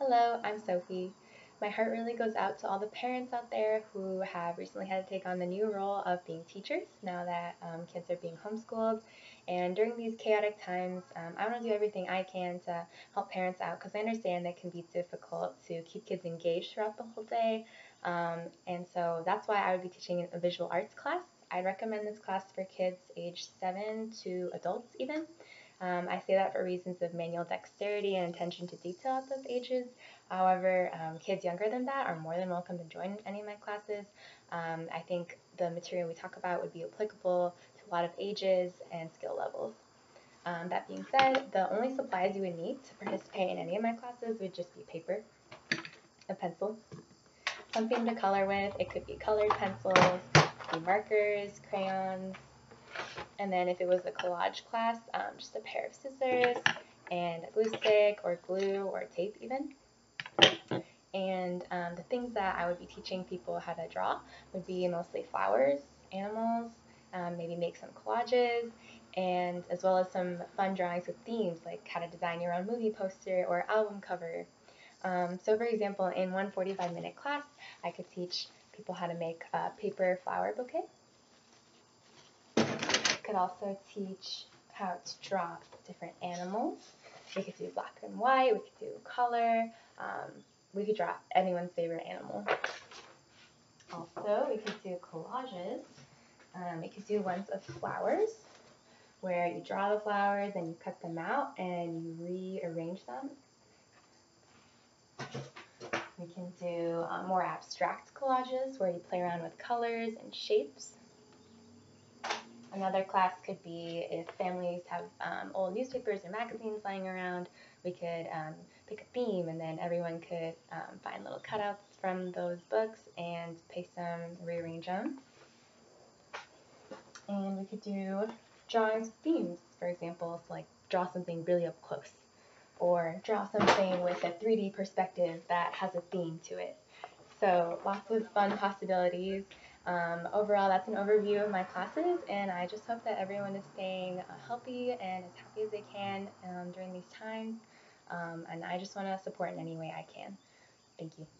Hello, I'm Sophie. My heart really goes out to all the parents out there who have recently had to take on the new role of being teachers now that um, kids are being homeschooled. And during these chaotic times, um, I want to do everything I can to help parents out because I understand that it can be difficult to keep kids engaged throughout the whole day. Um, and so that's why I would be teaching a visual arts class. I'd recommend this class for kids age 7 to adults even. Um, I say that for reasons of manual dexterity and attention to detail at those ages. However, um, kids younger than that are more than welcome to join any of my classes. Um, I think the material we talk about would be applicable to a lot of ages and skill levels. Um, that being said, the only supplies you would need to participate in any of my classes would just be paper, a pencil, something to color with. It could be colored pencils, markers, crayons, and then if it was a collage class, um, just a pair of scissors and a glue stick or glue or tape even. And um, the things that I would be teaching people how to draw would be mostly flowers, animals, um, maybe make some collages, and as well as some fun drawings with themes like how to design your own movie poster or album cover. Um, so for example, in one 45 minute class, I could teach people how to make a paper flower bouquet could also teach how to draw different animals. We could do black and white, we could do color, um, we could draw anyone's favorite animal. Also, we could do collages. Um, we could do ones of flowers, where you draw the flowers and you cut them out and you rearrange them. We can do um, more abstract collages, where you play around with colors and shapes. Another class could be if families have um, old newspapers or magazines lying around, we could um, pick a theme and then everyone could um, find little cutouts from those books and paste them, rearrange them. And we could do drawings themes, for example, so like draw something really up close or draw something with a 3D perspective that has a theme to it. So lots of fun possibilities. Um, overall, that's an overview of my classes, and I just hope that everyone is staying uh, healthy and as happy as they can um, during these times. Um, and I just want to support in any way I can. Thank you.